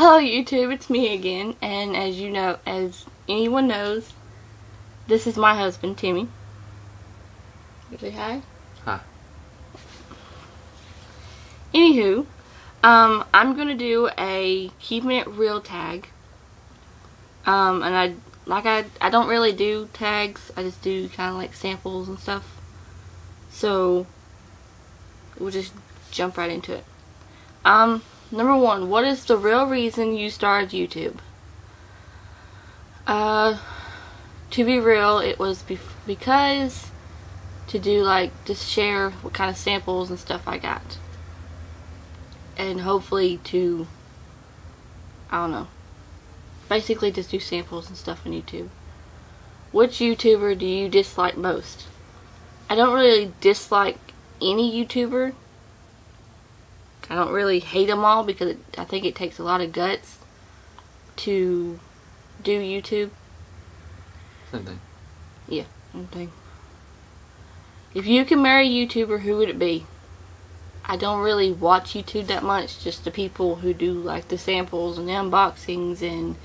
Hello YouTube, it's me again, and as you know, as anyone knows, this is my husband, Timmy. Say hi. Hi. Anywho, um, I'm gonna do a keeping it real tag. Um, and I like I I don't really do tags. I just do kind of like samples and stuff. So we'll just jump right into it. Um, number one, what is the real reason you started YouTube? Uh, to be real, it was because to do like just share what kind of samples and stuff I got, and hopefully to I don't know, basically just do samples and stuff on YouTube. Which YouTuber do you dislike most? I don't really dislike any YouTuber. I don't really hate them all because it, I think it takes a lot of guts to do YouTube. Same thing. Yeah, same thing. If you could marry a YouTuber, who would it be? I don't really watch YouTube that much, just the people who do like the samples and the unboxings and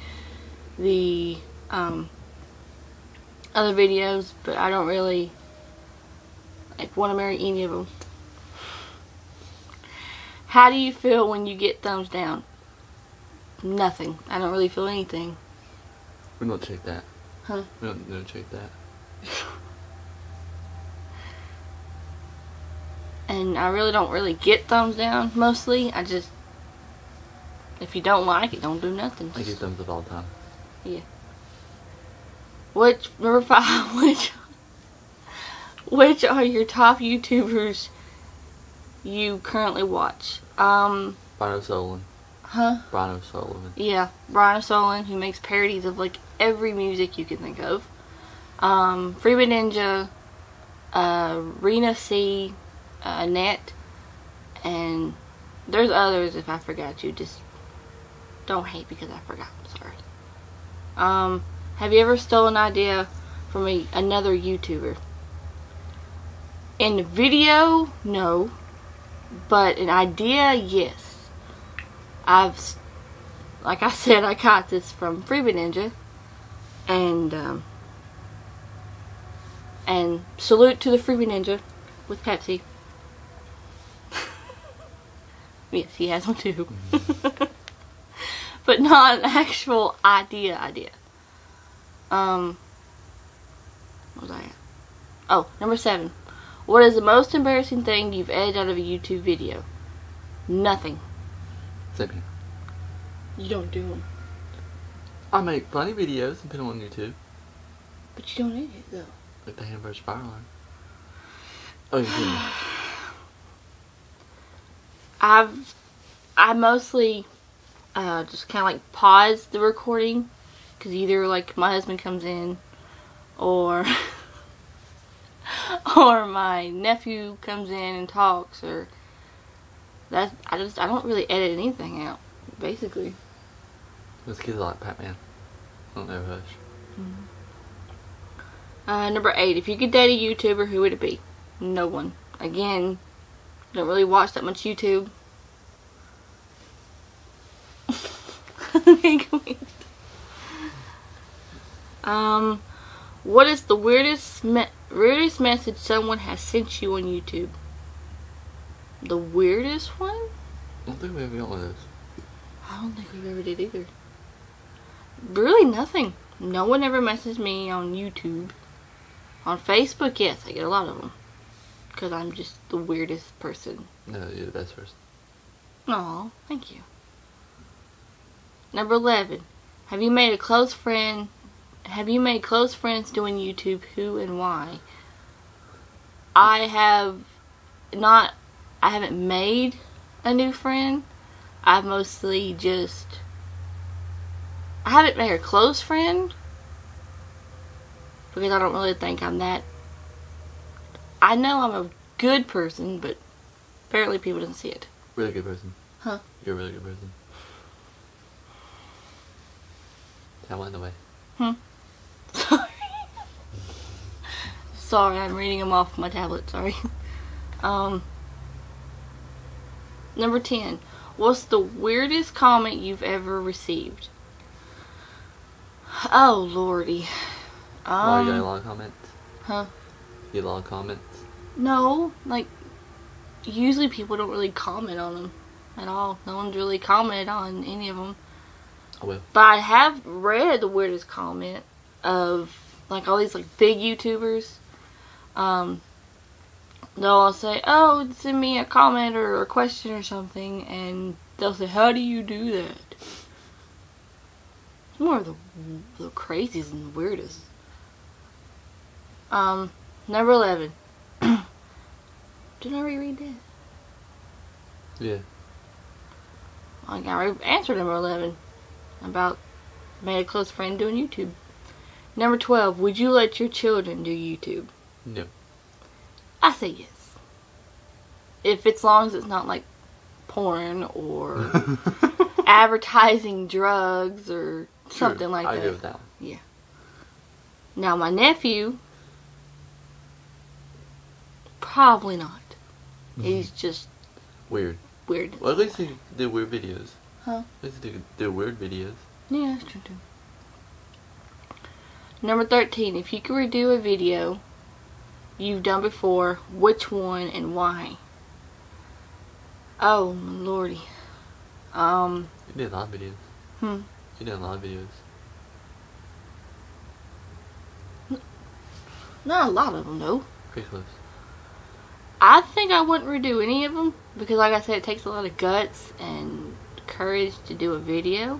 the um, other videos, but I don't really like want to marry any of them. How do you feel when you get thumbs down? Nothing. I don't really feel anything. We don't check that. Huh? We don't, we don't check that. And I really don't really get thumbs down mostly. I just if you don't like it, don't do nothing. I get thumbs up all the time. Yeah. Which number five? Which which are your top YouTubers you currently watch? Um, Brian O'Sullivan. huh? Brian O'Sullivan. Yeah, Brian O'Sullivan, who makes parodies of like every music you can think of. Um, Freebie Ninja, uh, Rena C, uh, Net, and there's others if I forgot you. Just don't hate because I forgot. Sorry. Um, have you ever stolen an idea from a, another YouTuber? In the video, no. But an idea, yes. I've like I said, I got this from Freebie Ninja, and um, and salute to the Freebie Ninja with Pepsi. yes, he has one too, but not an actual idea. Idea. Um, what was I at? Oh, number seven. What is the most embarrassing thing you've edited out of a YouTube video? Nothing. Same here. You don't do them. I make funny videos and put them on YouTube. But you don't edit it though. Like the Hamburger Fire Alarm. Oh, you kidding me? I've I mostly uh, just kind of like pause the recording because either like my husband comes in or or my nephew comes in and talks or that I just I don't really edit anything out basically. Those kids are like Batman. I don't know, Hush. Uh, number eight, if you could date a YouTuber, who would it be? No one. Again, don't really watch that much YouTube. um, what is the weirdest weirdest message someone has sent you on YouTube? The weirdest one? I don't think we ever got one of those. I don't think we've ever did either. Really nothing. No one ever messaged me on YouTube. On Facebook, yes, I get a lot of them. Because I'm just the weirdest person. No, you're the best person. Aw, thank you. Number 11. Have you made a close friend? Have you made close friends doing YouTube? Who and why? I have not, I haven't made a new friend. I've mostly just, I haven't made a close friend. Because I don't really think I'm that, I know I'm a good person, but apparently people don't see it. Really good person. Huh? You're a really good person. That went away. Sorry. Sorry, I'm reading them off my tablet. Sorry. Um, number 10. What's the weirdest comment you've ever received? Oh lordy. oh, you got a Um, of comments? huh? You get a lot of comments? No, like usually people don't really comment on them at all. No one's really commented on any of them. I will. But I have read the weirdest comment of like all these like big YouTubers. Um, they'll all say, "Oh, send me a comment or a question or something," and they'll say, "How do you do that?" It's more of the the craziest and weirdest. Um, number eleven. Didn't I reread that? Yeah. I already answered number 11 about made a close friend doing YouTube. Number 12, would you let your children do YouTube? No. I say yes. If it's long as it's not like porn or advertising drugs or something True, like I agree that. with that. one. Now, my nephew, probably not. Mm-hmm. He's just Weird. weird. Well, at least they do weird videos. Huh? At least they do, do weird videos. Yeah, that's true too. Number 13. If you could redo a video you've done before, which one and why? Oh, my lordy. Um, You did a lot of videos. Hmm. You did a lot of videos. not a lot of them, though. Pretty close. I think I wouldn't redo any of them because, like I said, it takes a lot of guts and courage to do a video.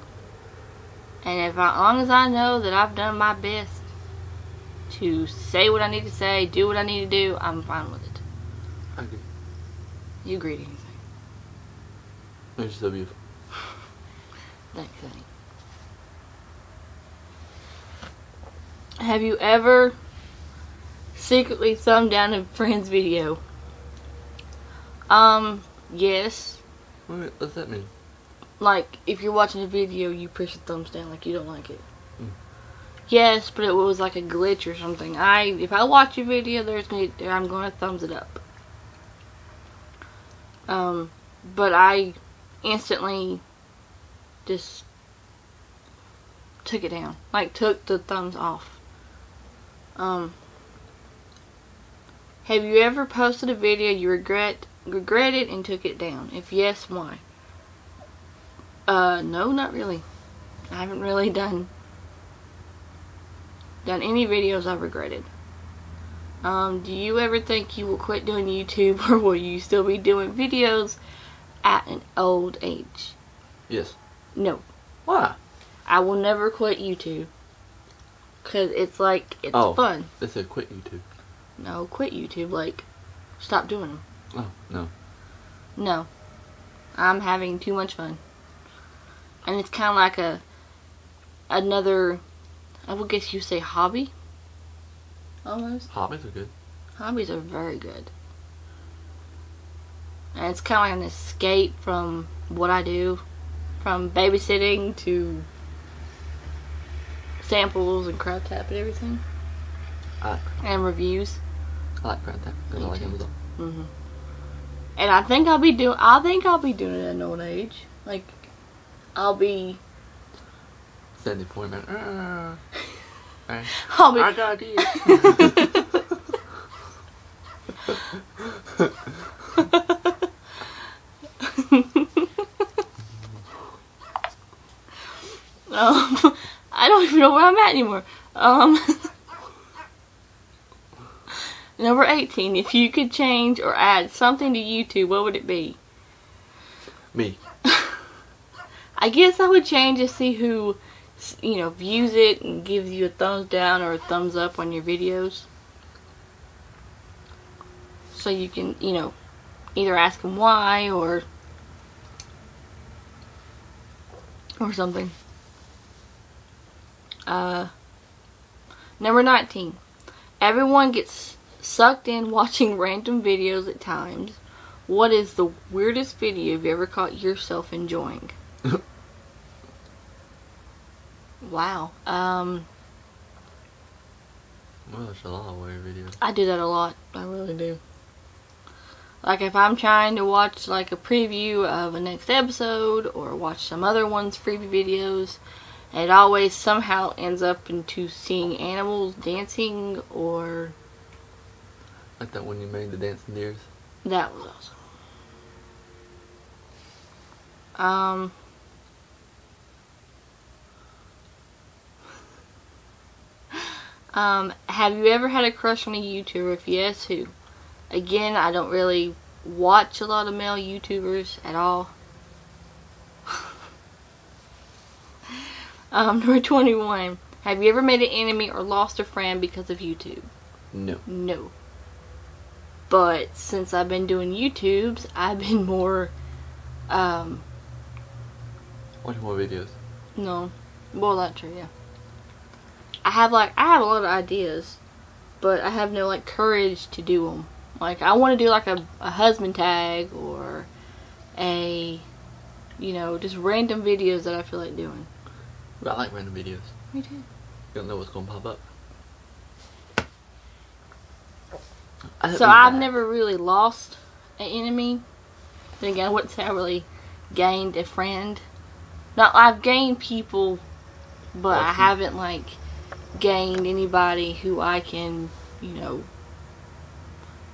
And if I, as long as I know that I've done my best to say what I need to say, do what I need to do, I'm fine with it. I agree. You agree to anything? You're so beautiful. Thanks, honey. Have you ever secretly thumbed down a friend's video? Um, yes. Wait, what's that mean? Like, if you're watching a video, you push the thumbs down like you don't like it. Mm. Yes, but it was like a glitch or something. I, if I watch a video, there's gonna, I'm gonna thumbs it up. Um, but I instantly just took it down. Like, took the thumbs off. Um, have you ever posted a video you regret regretted and took it down? If yes, why? Uh, no, not really. I haven't really done done any videos I've regretted. Um, do you ever think you will quit doing YouTube or will you still be doing videos at an old age? Yes. No. Why? I will never quit YouTube. Cause it's like it's Oh. fun. They said quit YouTube. No, quit YouTube. Like, stop doing them. Oh, no. No, I'm having too much fun, and it's kind of like a another. I would guess you say hobby. Almost Hobbies are good. hobbies are very good, and it's kind of like an escape from what I do, from babysitting to samples and Crowdtap and everything, like, and reviews. I like Crowdtap because I like. Amazon. hmm And I think I'll be doing. I think I'll be doing it at an old age. Like, I'll be. Sandy Foreman. Uh, right. I'll be. I got it. um, I don't even know where I'm at anymore. Um, number 18. If you could change or add something to YouTube, what would it be? Me. I guess I would change to see who, you know, views it and gives you a thumbs down or a thumbs up on your videos. So you can, you know, either ask them why or or something. Uh, number 19. Everyone gets sucked in watching random videos at times. What is the weirdest video you've ever caught yourself enjoying? wow. Um, Well, there's a lot of weird videos. I do that a lot. I really do. Like if I'm trying to watch like a preview of a next episode or watch some other one's freebie videos, it always somehow ends up into seeing animals dancing or Like that one you made, the dancing deers. that was awesome. Um Um, have you ever had a crush on a YouTuber? If yes, who? Again, I don't really watch a lot of male YouTubers at all. um, number 21. Have you ever made an enemy or lost a friend because of YouTube? No. No. But since I've been doing YouTubes, I've been more, um, Watch more videos. no, well, that's true, yeah. I have like, I have a lot of ideas, but I have no like courage to do them. Like, I want to do like a, a husband tag or a, you know, just random videos that I feel like doing. I like random videos. Me too. You don't know what's gonna pop up. So I've that. never really lost an enemy. Then again, I wouldn't say I really gained a friend. Now I've gained people, but I haven't like gained anybody who I can, you know,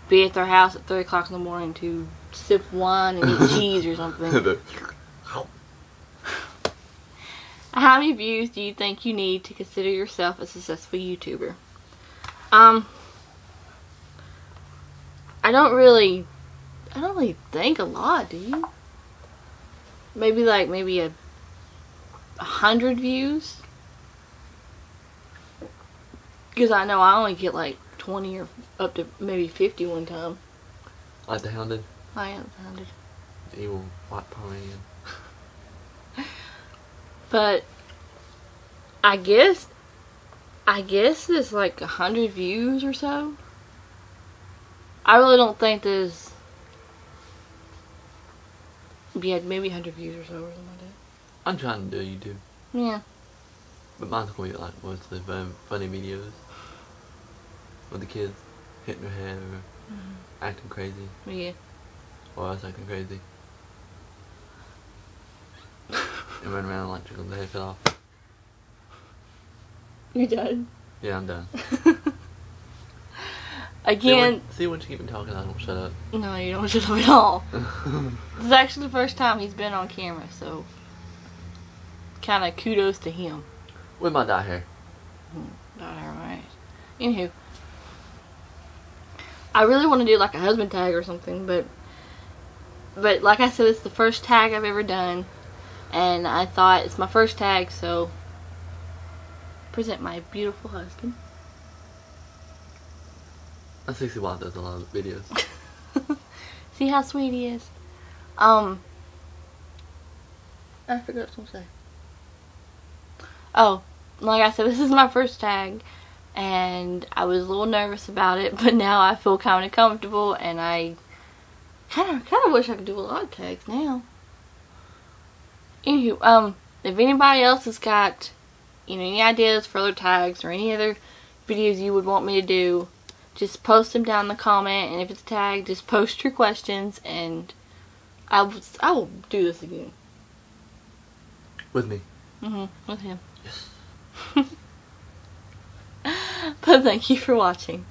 be at their house at three o'clock in the morning to sip wine and eat cheese or something. How many views do you think you need to consider yourself a successful YouTuber? Um, I don't really, I don't really think a lot. Do you? Maybe like maybe a, a hundred views. Because I know I only get like twenty or up to maybe 50 one time. like the hounded, I am hundred. evil white Pomeranian. But I guess I guess it's like a hundred views or so. I really don't think there's yeah, maybe hundred views or so or something like I'm trying to do YouTube. Yeah. But mine's gonna be like mostly fun, funny videos with the kids hitting their head or Mm-hmm. acting crazy, yeah. or us acting crazy, and run around like their head fell off. You done? Yeah, I'm done. Again, see, once you keep me talking, I don't shut up. no, you don't shut up at all. This is actually the first time he's been on camera, so kind of kudos to him. With my dye hair. Alright. Anywho. I really want to do like a husband tag or something, but but like I said, it's the first tag I've ever done, and I thought it's my first tag, so present my beautiful husband. I see why does a lot of videos. See how sweet he is. Um, I forgot what I was gonna say. Oh, like I said, this is my first tag, and I was a little nervous about it, but now I feel kind of comfortable, and I kind of kind of wish I could do a lot of tags now. Anywho, um, if anybody else has got, you know, any ideas for other tags or any other videos you would want me to do, just post them down in the comment, and if it's a tag, just post your questions, and I will, I will do this again. With me. hmm with him. But thank you for watching.